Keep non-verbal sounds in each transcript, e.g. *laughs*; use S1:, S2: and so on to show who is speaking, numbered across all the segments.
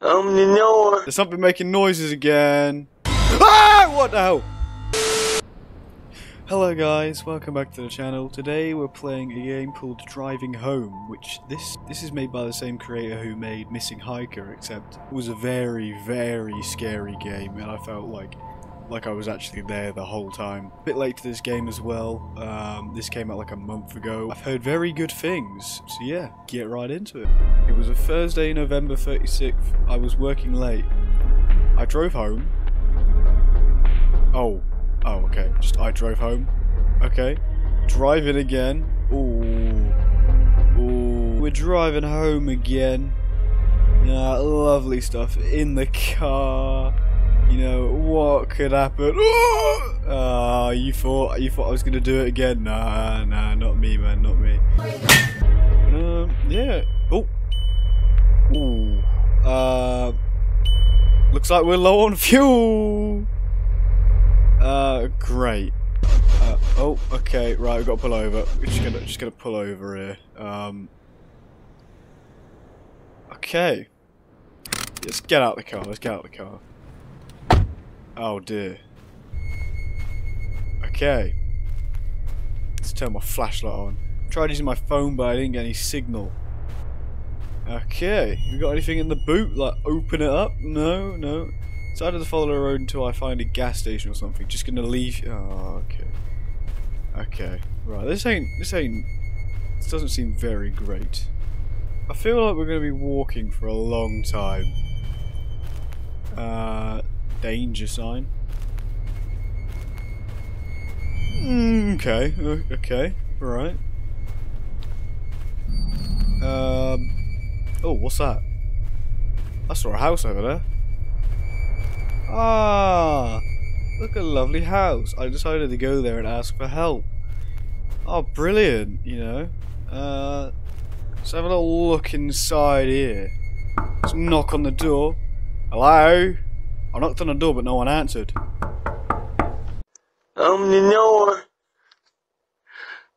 S1: Um, you know?
S2: There's something making noises again. Ah! What the hell? Hello guys, welcome back to the channel. Today we're playing a game called Driving Home, which this this is made by the same creator who made Missing Hiker, except it was a very, very scary game and I felt like like I was actually there the whole time. A bit late to this game as well. Um, this came out like a month ago. I've heard very good things, so yeah, get right into it. It was a Thursday, November 36th. I was working late. I drove home. Oh, oh, okay. Just I drove home. Okay, driving again. Ooh, ooh. We're driving home again. Yeah, lovely stuff in the car. You know what could happen? *laughs* Ah, you thought you thought I was gonna do it again? Nah, nah, not me, man, not me. Um, yeah. Oh. Ooh. Uh. Looks like we're low on fuel. Uh, great. Uh, oh, okay, right, we've got to pull over. We're just gonna just gonna pull over here. Um. Okay. Let's get out the car. Let's get out the car. Oh dear. Okay. Let's turn my flashlight on. Tried using my phone but I didn't get any signal. Okay. You got anything in the boot? Like open it up? No, no. So Decided to follow the road until I find a gas station or something. Just gonna leave oh okay. Okay. Right, this ain't this ain't this doesn't seem very great. I feel like we're gonna be walking for a long time. Danger sign. Mm, okay, okay, right. Um. Oh, what's that? I saw a house over there. Ah, look a lovely house. I decided to go there and ask for help. Oh, brilliant! You know. Uh, let's have a little look inside here. Let's knock on the door. Hello. I knocked on the door, but no one answered.
S1: Open the door.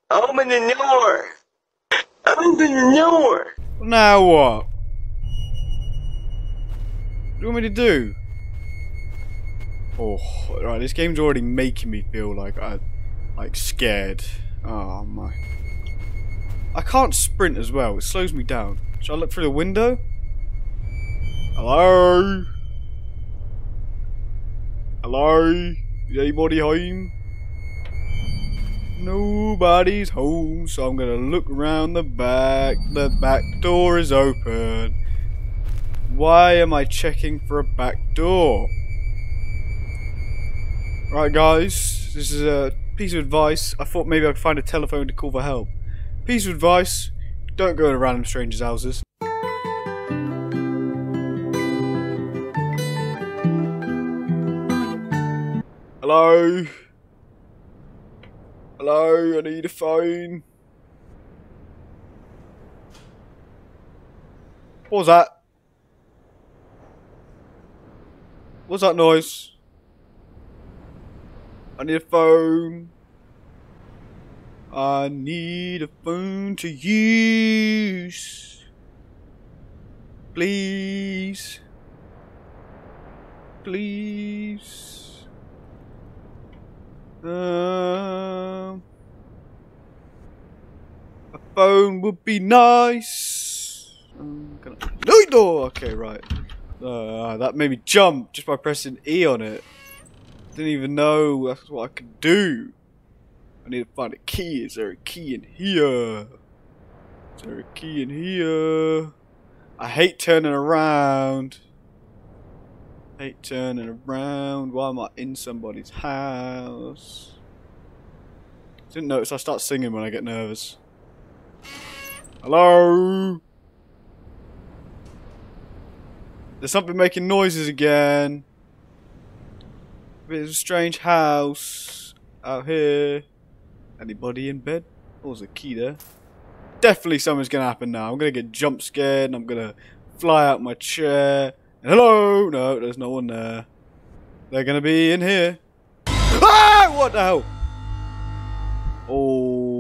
S1: Open the door. Open the door.
S2: Now what? What do you want me to do? Oh, right. This game's already making me feel like I, like scared. Oh my! I can't sprint as well. It slows me down. Should I look through the window? Hello? Hello? Is anybody home? Nobody's home, so I'm gonna look around the back. The back door is open. Why am I checking for a back door? Right, guys, this is a piece of advice. I thought maybe I could find a telephone to call for help. Piece of advice don't go to random strangers' houses. Hello? Hello, I need a phone. What was that? What's that noise? I need a phone. I need a phone to use. Please. Please. Um, a phone would be nice. Um, gonna, no door. Okay, right. Uh, that made me jump just by pressing E on it. Didn't even know that's what I could do. I need to find a key. Is there a key in here? Is there a key in here? I hate turning around. Hate turning around while I'm in somebody's house. Didn't notice I start singing when I get nervous. Hello? There's something making noises again. It's a strange house out here. Anybody in bed? Oh, there's a key there. Definitely something's gonna happen now. I'm gonna get jump scared and I'm gonna fly out my chair. Hello? No, there's no one there. They're gonna be in here. Ah! What the hell? Oh.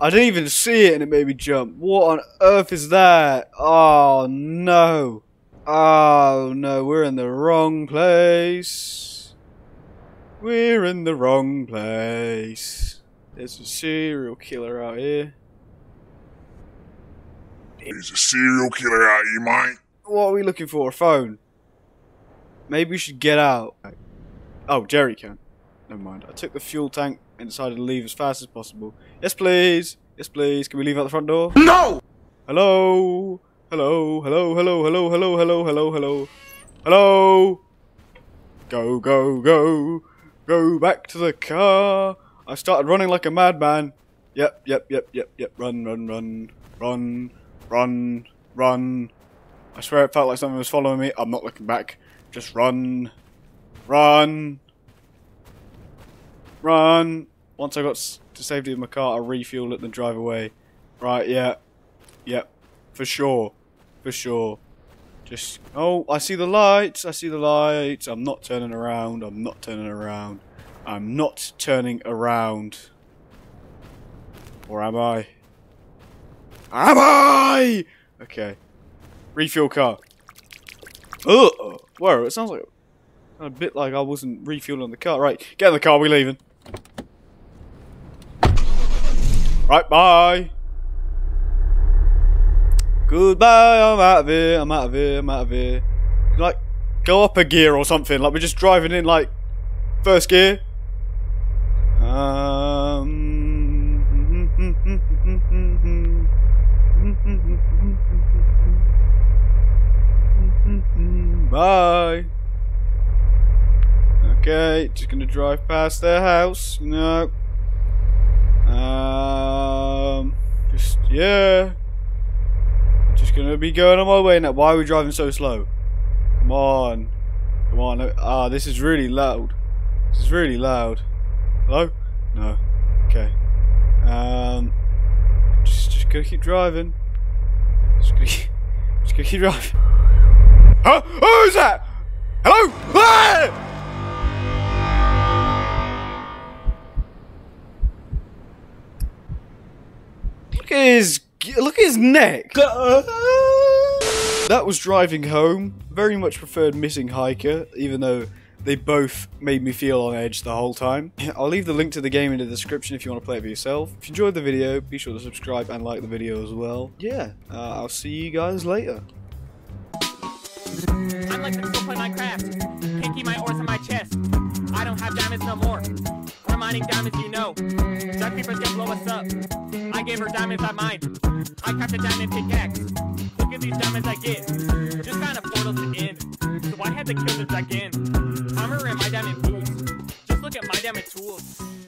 S2: I didn't even see it and it made me jump. What on earth is that? Oh no. Oh no, we're in the wrong place. We're in the wrong place. There's a serial killer out here.
S1: There's a serial killer out here, mate.
S2: What are we looking for? A phone? Maybe we should get out. Oh, Jerry can. Never mind. I took the fuel tank and decided to leave as fast as possible. Yes, please. Yes, please. Can we leave out the front door?
S1: No!
S2: Hello? Hello? Hello? Hello? Hello? Hello? Hello? Hello? Hello? Hello? Go, go, go. Go back to the car. I started running like a madman. Yep, yep, yep, yep, yep. Run, run, run. Run, run, run. I swear it felt like someone was following me. I'm not looking back. Just run. Run. Run. Once I got to safety of my car, I refueled it and drive away. Right, yeah. Yep. For sure. For sure. Just. Oh, I see the lights. I see the lights. I'm not turning around. I'm not turning around. I'm not turning around. Or am I? Am I? Okay. Refuel car. Oh, whoa! It sounds like a bit like I wasn't refueling the car. Right, get in the car. We're leaving. Right, bye. Goodbye. I'm out of here. I'm out of here. I'm out of here. Like, go up a gear or something. Like we're just driving in like first gear. Um. *laughs* Hmm, hmm, hmm, Bye. Okay, just gonna drive past their house. No. Um. Just yeah. Just gonna be going on my way now. Why are we driving so slow? Come on. Come on. Ah, this is really loud. This is really loud. Hello? No. Okay. Just, gonna keep driving. Just gonna, keep- just gonna keep driving. Huh? Who's that? Hello? Ah! Look at his look at his neck. That was driving home. Very much preferred missing hiker, even though they both made me feel on edge the whole time. *clears throat* I'll leave the link to the game in the description if you want to play it for yourself. If you enjoyed the video, be sure to subscribe and like the video as well. Yeah, uh, I'll see you guys later.
S3: I'm like play my craft. My ores in my chest. I don't have diamonds no more. We're mining diamonds, you know. Blow us up. I gave her diamonds I. I diamond pickaxe. Look at these diamonds I get. Just to end. So I had to kill the. Armor and my diamond boots. Just look at my diamond tools.